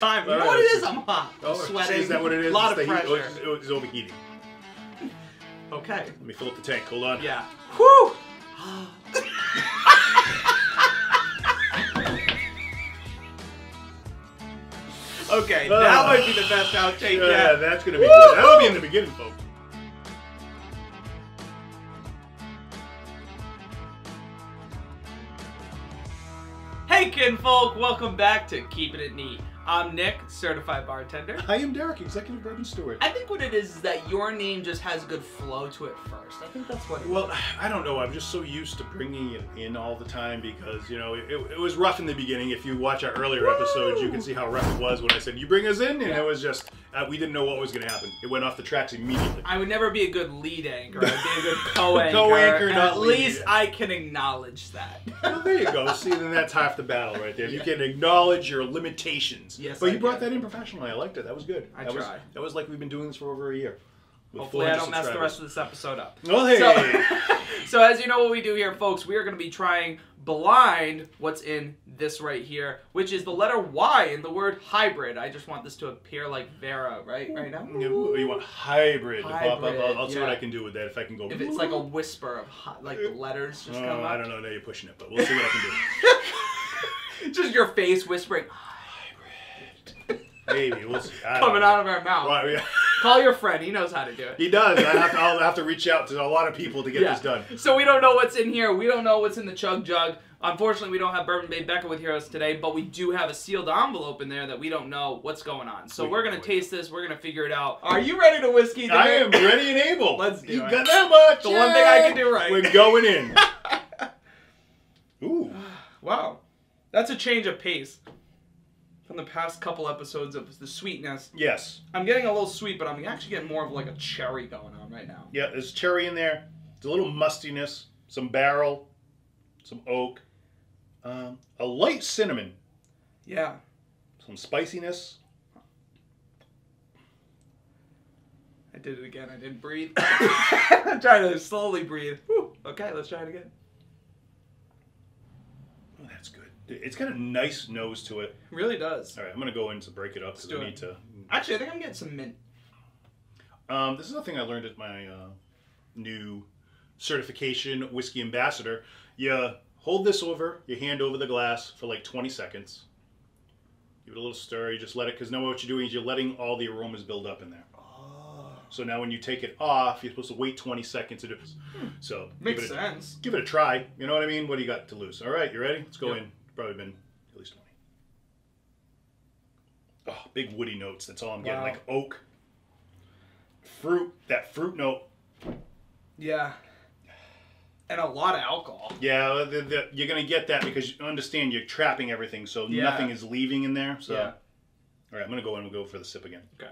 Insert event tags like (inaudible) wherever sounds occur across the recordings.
time. You know what it is? I'm hot. I'm Oh, sweating. Is that what it is? A lot It's of the heat- pressure. oh, it's, it's overheating. Okay. Let me fill up the tank. Hold on. Yeah. Whew. (laughs) okay, that Ah. might be the best outtake Yeah, yet. that's gonna be good. That'll be in the beginning, folks. Hey, kinfolk, welcome back to Keeping It Neat. I'm Nick, certified bartender. I am Derek, executive bourbon steward. I think what it is is that your name just has good flow to it first. I think that's what it is. Well, I don't know. I'm just so used to bringing it in all the time because you know it, it was rough in the beginning. If you watch our earlier episodes, you can see how rough it was when I said you bring us in, and Yeah. it was just uh, we didn't know what was going to happen. It went off the tracks immediately. I would never be a good lead anchor. I'd be a good (laughs) co-anchor. Co-anchor, and not At lead. least I can acknowledge that. (laughs) well, there you go. See, then that's half the battle right there. You can acknowledge your limitations. Yes, but I you brought that in professionally. I liked it. That was good. I that was try. that was like we've been doing this for over a year. Hopefully, I don't mess the rest of this episode up. Oh hey. So, (laughs) so as you know what we do here, folks, we are going to be trying blind what's in this right here, which is the letter Y in the word hybrid. I just want this to appear like Vera, right? Right now. You oh, you want hybrid, to pop up? Hybrid, I'll, I'll see what. I can do with that. If I can go. If it's like a whisper of hi- like the letters just Oh, come I don't know. Now you're pushing it, but we'll see what I can do. (laughs) just your face whispering, hybrid. Maybe we'll see. Coming know. out of our mouth. Well, yeah. Call your friend; he knows how to do it. He does. I have to, I'll have to reach out to a lot of people to get Yeah. this done. So we don't know what's in here. We don't know what's in the chug jug. Unfortunately, we don't have Bourbon Babe Becca with us today, but we do have a sealed envelope in there that we don't know what's going on. So We we're gonna taste this. We're gonna figure it out. Are you ready to whiskey? I am ready and able. (laughs) Let's do you it. got that much. The one thing I can do right. We're going in. (laughs) Ooh. Wow, that's a change of pace from the past couple episodes of the sweetness. Yes. I'm getting a little sweet, but I'm actually getting more of like a cherry going on right now. Yeah. There's cherry in there. There's a little mustiness. Some barrel. Some oak. Um, a light cinnamon. Yeah. Some spiciness. I did it again. I didn't breathe. (laughs) I'm trying to slowly breathe. Whew. Okay, let's try it again. Oh, that's good. It's got a nice nose to it. Really does. All right, I'm gonna go in to break it up because I need to. Actually, I think I'm getting some mint. Um, this is a thing I learned at my uh, new certification whiskey ambassador. You hold this over your hand over the glass for like 20 seconds. Give it a little stir. You just let it, because now what you're doing is you're letting all the aromas build up in there. Oh, So now when you take it off, you're supposed to wait 20 seconds to do this. So makes give it, a, sense. give it a try. You know what I mean? What do you got to lose? All right, you ready? Let's go Yep. in. Probably been at least 20. Oh, big woody notes. That's all I'm getting. Wow. Like oak, fruit. That fruit note. Yeah. And a lot of alcohol. Yeah, the, the, you're gonna get that because you understand you're trapping everything, so Yeah. nothing is leaving in there. So, Yeah. all right, I'm gonna go in and go for the sip again. Okay.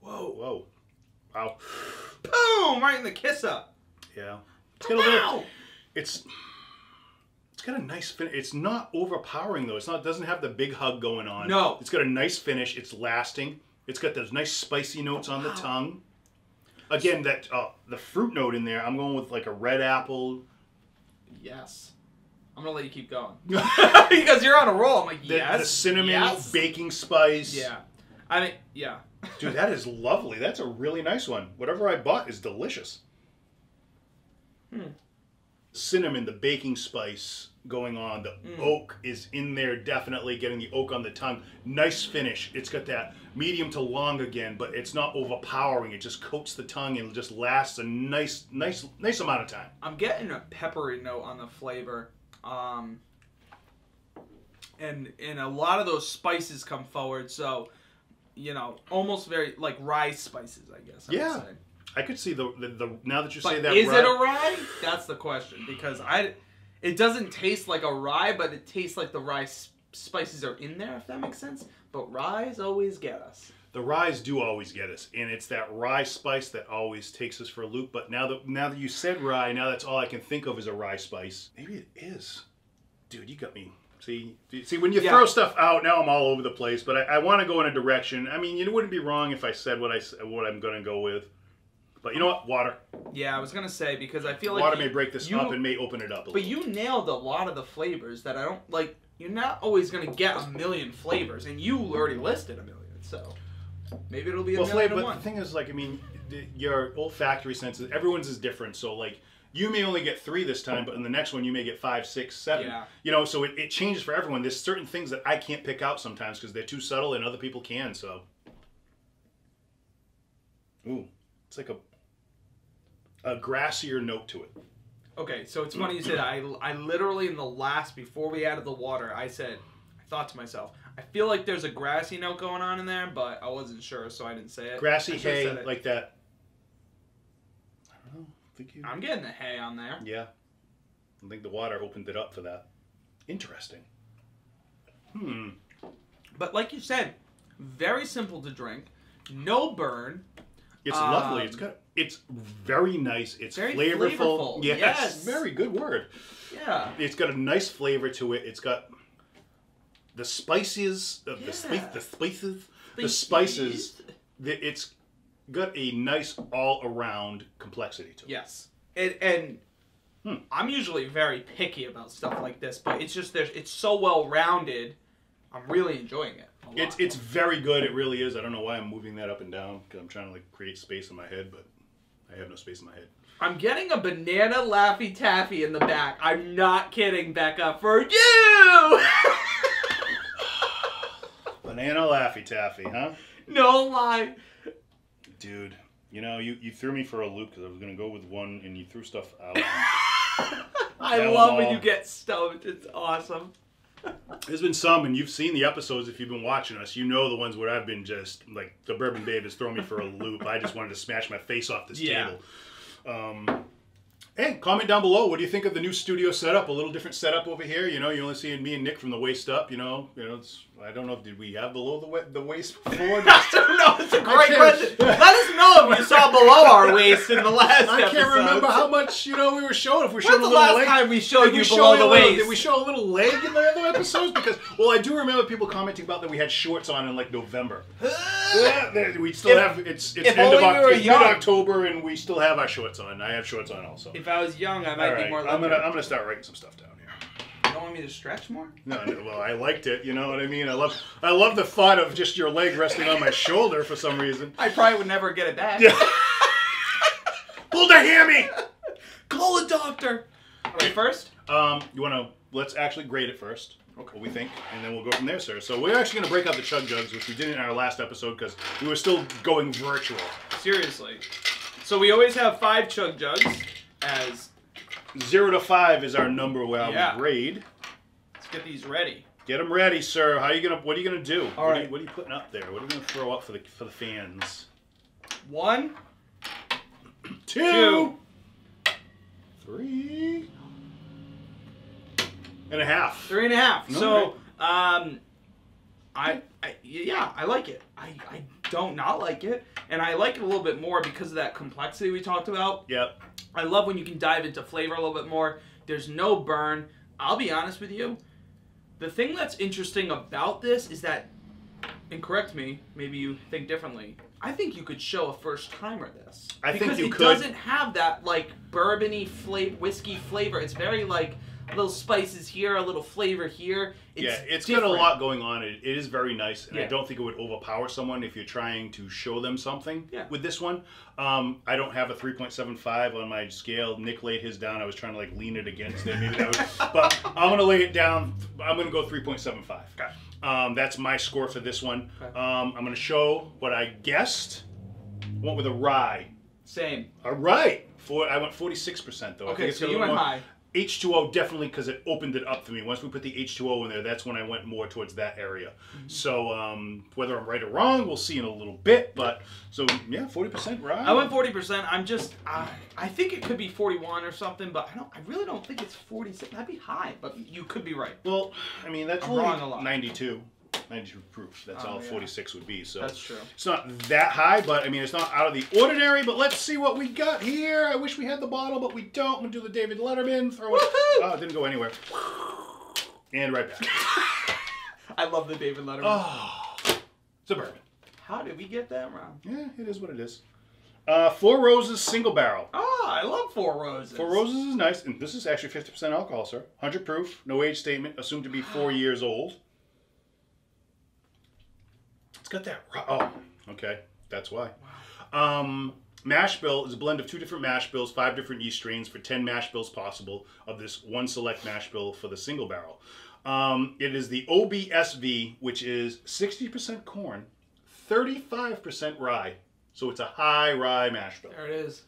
Whoa, whoa, wow, Boom! Right in the kiss up. yeah. It's got a little. It's it's got a nice finish. It's not overpowering though. It's not. It doesn't have the big hug going on. No. It's got a nice finish. It's lasting. It's got those nice spicy notes on the tongue. Again, that uh, the fruit note in there. I'm going with like a red apple. Yes. I'm gonna let you keep going (laughs) (laughs) because you're on a roll. I'm like, The, yes. the cinnamon, yes. baking spice. Yeah. I mean, yeah. Dude, that is lovely. That's a really nice one. Whatever I bought is delicious. Hmm. Cinnamon, the baking spice going on. The Mm. oak is in there, definitely getting the oak on the tongue. Nice finish. It's got that medium to long again, but it's not overpowering. It just coats the tongue and just lasts a nice, nice, nice amount of time. I'm getting a peppery note on the flavor. Um, and and a lot of those spices come forward, so you know, almost very like rye spices, I guess. I Yeah. I could see the the, the now that you But say that. is rye- it a rye? That's the question because I, it doesn't taste like a rye, but it tastes like the rye spices are in there. If that makes sense. But ryes always get us. the ryes do always get us, and it's that rye spice that always takes us for a loop. But now that now that you said rye, now that's all I can think of is a rye spice. Maybe it is, dude. You got me. See, see when you Yeah. throw stuff out, now I'm all over the place. But I, I want to go in a direction. I mean, it wouldn't be wrong if I said what I what I'm going to go with. But you know what? Water. Yeah, I was gonna say because I feel like Water may break this you- up and may open it up a But little. you nailed a lot of the flavors that I don't like. You're not always gonna get a million flavors, and you already listed a million, so maybe it'll be a well, million flavor. But one. the thing is, like, I mean, the, your olfactory senses, everyone's is different. So, like, you may only get three this time, but in the next one, you may get five, six, seven. Yeah. You know, so it, it changes for everyone. There's certain things that I can't pick out sometimes because they're too subtle, and other people can. So, ooh, it's like a a grassier note to it. Okay, so it's funny you said I, I literally in the last before we added the water, I said I thought to myself, I feel like there's a grassy note going on in there, but I wasn't sure, so I didn't say it. Grassy hay, like that. I don't know. I think you. I'm getting the hay on there. Yeah. I think the water opened it up for that. Interesting. Hmm. But like you said, very simple to drink, no burn. It's Um, lovely. It's got. It's very nice. It's Very flavorful. flavorful, Yes, yes. Very good word. Yeah. It's got a nice flavor to it. It's got the spices of the spice, the spices, the spices. the- It's got a nice all around complexity to it. Yes, and and Hmm. I'm usually very picky about stuff like this, but it's just there's it's so well rounded. I'm really enjoying it. It's it's very good. It really is. I don't know why I'm moving that up and down because I'm trying to like create space in my head, but I have no space in my head. I'm getting a banana laffy taffy in the back. I'm not kidding, Becca. For you. (laughs) (sighs) Banana Laffy Taffy, huh? no lie. Dude, you know, you, you threw me for a loop because I was going to go with one and you threw stuff out. (laughs) I love when you get stumped. It's awesome. There's been some, and you've seen the episodes if you've been watching us. You know the ones where I've been just like the Bourbon Babe has thrown me for a loop. I just wanted to smash my face off this Yeah. table. Um, hey, comment down below. What do you think of the new studio setup? A little different setup over here. You know, you're only seeing me and Nick from the waist up. You know, you know. It's, I don't know. Did we have below the wa- the waist (laughs) before? I don't know. It's a great can't- question. Let us know if you saw below our waist in the last I can't episode. remember how much you know we were showing. If we showed When's a the little last leg. time we showed Did you we below show a the little, waist? Did we show a little leg in the other episodes? Because well, I do remember people commenting about that we had shorts on in like November. (gasps) Yeah, we still If- have it's it's if end of only we were Oct- young. mid October and we still have our shorts on. I have shorts on also. If I was young, I might All be right, more. I'm gonna. I'm gonna start writing some stuff down. You don't want me to stretch more? No, no, well, I liked it. You know what I mean? I love I love the thought of just your leg resting on my shoulder for some reason. I probably would never get it back. Yeah. (laughs) Pull the hammy. Call a doctor. Okay, first. Um, you want to let's actually grade it first. Okay. What we think, and then we'll go from there, sir. So we're actually going to break out the chug jugs, which we did in our last episode because we were still going virtual. Seriously. So we always have five chug jugs as. Zero to five is our number where Yeah. we grade. Let's get these ready. Get them ready, sir. How you gonna? What are you gonna do? All what, are you, what are you putting up there? What are you gonna throw up for the for the fans? One, Two, three, and a half. three and a half. So, um, I, I, yeah, I like it. I, I don't not like it, and I like it a little bit more because of that complexity we talked about. Yep. I love when you can dive into flavor a little bit more. There's no burn. I'll be honest with you. The thing that's interesting about this is that, and correct me, maybe you think differently. I think you could show a first timer this. I think because you it could. doesn't have that like bourbony flavor, whiskey flavor. It's very like little spices here, a little flavor here. It's yeah, it's different. got a lot going on. It, it is very nice, and I don't think it would overpower someone if you're trying to show them something Yeah. with this one. Um, I don't have a 3.75 on my scale. Nick laid his down. I was trying to like lean it against it, maybe that would, (laughs) but I'm gonna lay it down. I'm gonna go 3.75. Okay. Um, that's my score for this one. Okay. Um, I'm gonna show what I guessed. Went with a rye. Same. All right. For I went 46% though. I think Okay, it's so you little went more- high. H2O definitely because it opened it up for me. Once we put the H2O in there, that's when I went more towards that area. Mm-hmm. So um, whether I'm right or wrong, we'll see in a little bit. But so yeah, forty percent right. I went forty percent. I'm just, I, I think it could be forty-one or something, but I don't. I really don't think it's forty-six. That'd be high, but you could be right. Well, I mean that's I'm wrong a lot. 92. 92 proof. That's Oh, all yeah. 46 would be. So That's true. it's not that high, but I mean it's not out of the ordinary. But let's see what we got here. I wish we had the bottle, but we don't. I'm gonna do the David Letterman. Throw it. Woohoo! Oh, it didn't go anywhere. And right back. (laughs) I love the David Letterman. Oh, it's a bourbon. How did we get that wrong? Yeah, it is what it is. Uh, Four Roses single barrel. Oh, I love Four Roses. Four Roses is nice, and this is actually 50% alcohol, sir. 100 proof, no age statement, assumed to be four years old. It's got that. ro- Oh, okay, that's why. Um, mash bill is a blend of two different mash bills, five different yeast strains for 10 mash bills possible of this one select mash bill for the single barrel. Um, it is the OBSV, which is 60% corn, 35% rye. So it's a high rye mash bill There it is.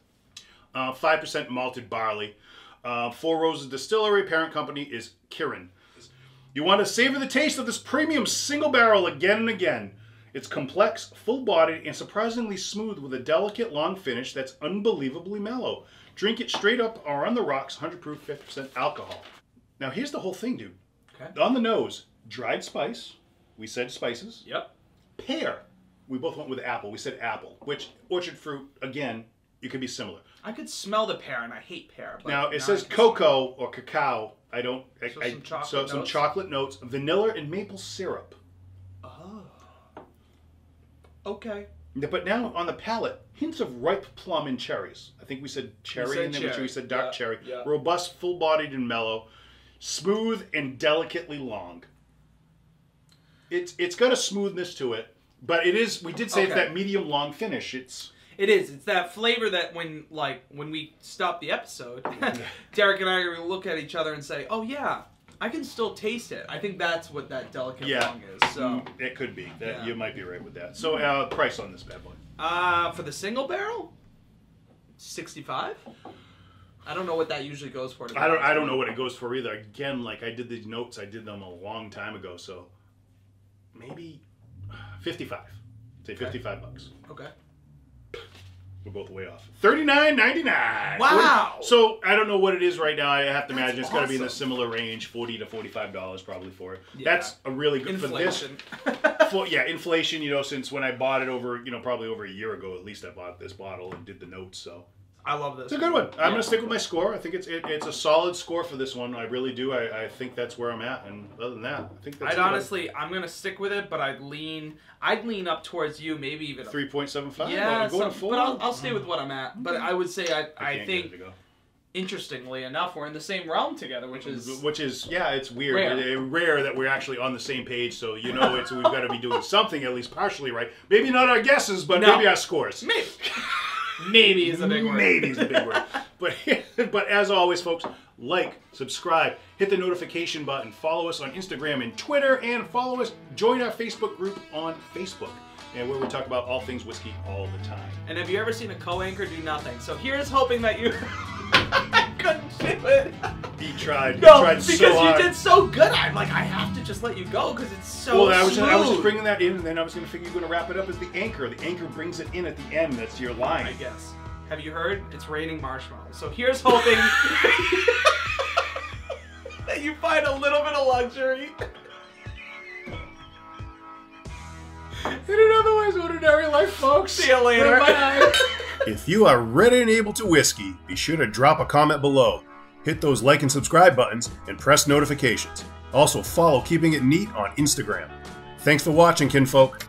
uh, 5% malted barley. Uh, Four Roses Distillery, parent company is Kirin. You want to savor the taste of this premium single barrel again and again. It's complex, full bodied, and surprisingly smooth with a delicate long finish that's unbelievably mellow. Drink it straight up or on the rocks, 100 proof, 50% alcohol. Now, here's the whole thing, dude. Okay. On the nose, dried spice. We said spices. Yep. Pear. We both went with apple. We said apple, which orchard fruit, again, it could be similar. I could smell the pear, and I hate pear. But Now it says cocoa or cacao. I don't. I, So I- some chocolate so some chocolate notes, vanilla and maple syrup. Okay. But now on the palate, hints of ripe plum and cherries. I think we said cherry said in there, which cherry. we said dark Yeah, cherry. yeah. Robust, full-bodied, and mellow, smooth and delicately long. It's it's got a smoothness to it, but it is. We did say it's that medium long finish. It's It is. It's that flavor that when like when we stop the episode, (laughs) Derek and I are look at each other and say, "Oh yeah, I can still taste it." I think that's what that delicate Yeah. long is. So, it could be that Yeah. you might be right with that. So uh, price on this bad boy. uh, for the single barrel, sixty-five. I don't know what that usually goes for. I don't. I don't know what it goes for either. Again, like I did these notes, I did them a long time ago, so maybe fifty-five. Say fifty-five bucks. Okay. We're both way off. Thirty-nine ninety-nine. Wow. So I don't know what it is right now. I have to That's imagine it's got to be in a similar range, forty to forty-five dollars probably for it. Yeah. That's a really good for this. Inflation. (laughs) For, (laughs) yeah, inflation. You know, since when I bought it over, you know, probably over a year ago, at least I bought this bottle and did the notes. So I love this. it's a good one. I'm Yeah. gonna stick with my score. I think it's it, it's a solid score for this one. I really do. I, I think that's where I'm at. And other than that, I think that's I'd honestly, I'm gonna stick with it, but I'd lean, I'd lean up towards you, maybe even. three point seven five. Yeah, going some- to four. but I'll, I'll stay with what I'm at. Mm-hmm. But I would say I, I, can't think give it a go. interestingly enough, we're in the same realm together, which is which is yeah, it's weird. Rare. It- it- rare that we're actually on the same page. So you know, it's we've got to be doing something at least partially right. Maybe not our guesses, but No. maybe our scores. maybe, (laughs) maybe is a big word. Maybe is a big word. (laughs) But but as always, folks, like, subscribe, hit the notification button, follow us on Instagram and Twitter, and follow us. Join our Facebook group on Facebook, and where we talk about all things whiskey all the time. And have you ever seen a co-anchor do nothing? So here's hoping that you. (laughs) Couldn't do it. He tried. No, he tried because so you hard. did so good. I'm like, I have to just let you go because it's so well, I was, smooth. I was just bringing that in, and then I was going to figure you're going to wrap it up as the anchor. The anchor brings it in at the end. That's your line. I guess. Have you heard? It's raining marshmallows. So here's hoping (laughs) that you find a little bit of luxury In an otherwise ordinary life, folks. See you later. Bye. (laughs) If you are ready and able to whiskey, be sure to drop a comment below. Hit those like and subscribe buttons and press notifications. Also, follow Keeping It Neat on Instagram. Thanks for watching, kinfolk.